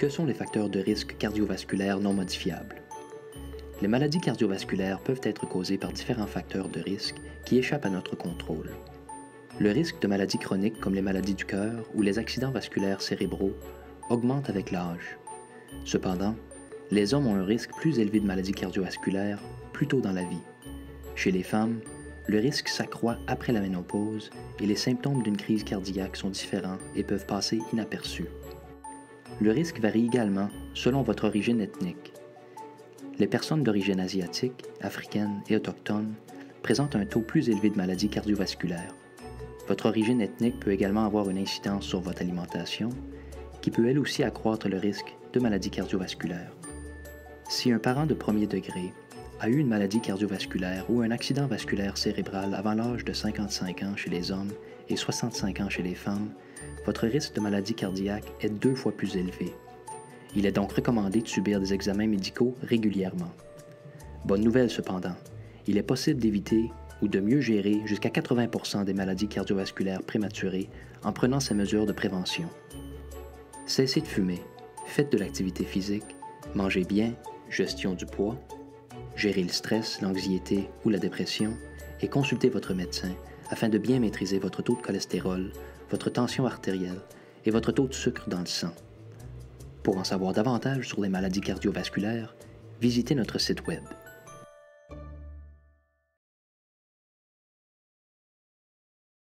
Que sont les facteurs de risque cardiovasculaire non modifiables? Les maladies cardiovasculaires peuvent être causées par différents facteurs de risque qui échappent à notre contrôle. Le risque de maladies chroniques comme les maladies du cœur ou les accidents vasculaires cérébraux augmente avec l'âge. Cependant, les hommes ont un risque plus élevé de maladies cardiovasculaires plus tôt dans la vie. Chez les femmes, le risque s'accroît après la ménopause et les symptômes d'une crise cardiaque sont différents et peuvent passer inaperçus. Le risque varie également selon votre origine ethnique. Les personnes d'origine asiatique, africaine et autochtone présentent un taux plus élevé de maladies cardiovasculaires. Votre origine ethnique peut également avoir une incidence sur votre alimentation, qui peut elle aussi accroître le risque de maladies cardiovasculaires. Si un parent de premier degré a eu une maladie cardiovasculaire ou un accident vasculaire cérébral avant l'âge de 55 ans chez les hommes et 65 ans chez les femmes, votre risque de maladie cardiaque est deux fois plus élevé. Il est donc recommandé de subir des examens médicaux régulièrement. Bonne nouvelle cependant, il est possible d'éviter ou de mieux gérer jusqu'à 80 des maladies cardiovasculaires prématurées en prenant ces mesures de prévention. Cessez de fumer, faites de l'activité physique, mangez bien, gestion du poids, gérez le stress, l'anxiété ou la dépression et consultez votre médecin afin de bien maîtriser votre taux de cholestérol, votre tension artérielle et votre taux de sucre dans le sang. Pour en savoir davantage sur les maladies cardiovasculaires, visitez notre site web